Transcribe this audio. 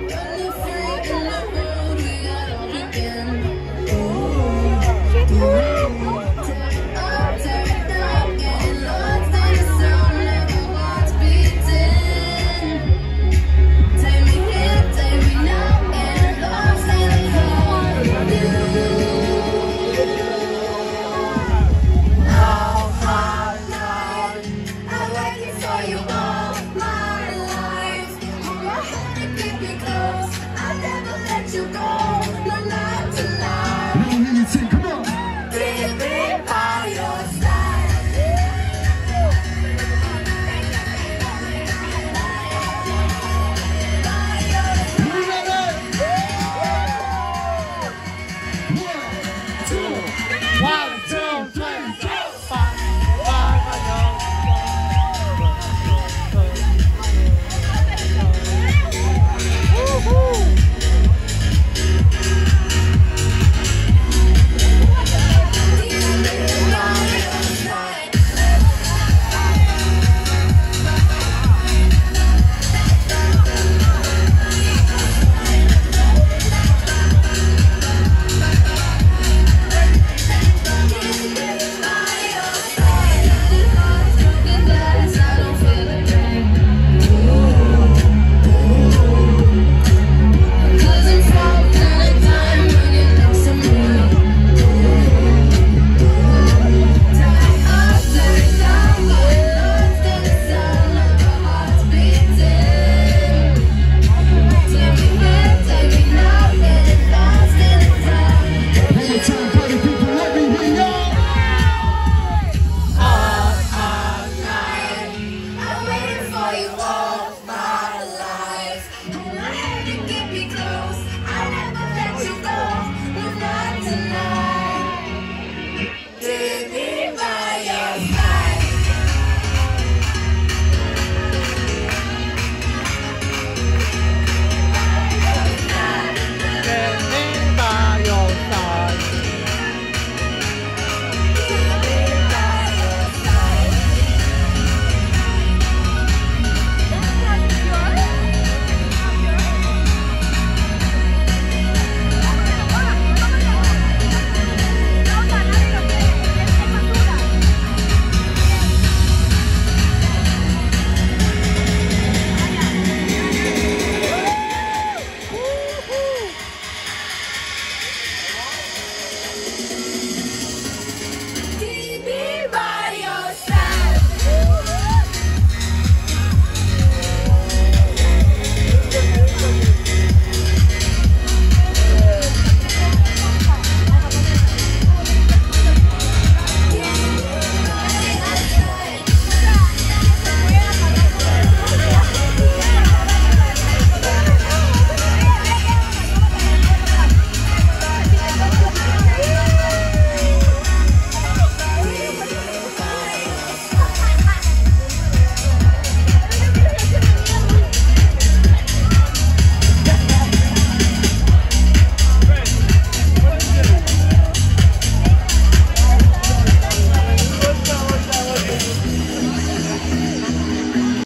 Running sing, come on.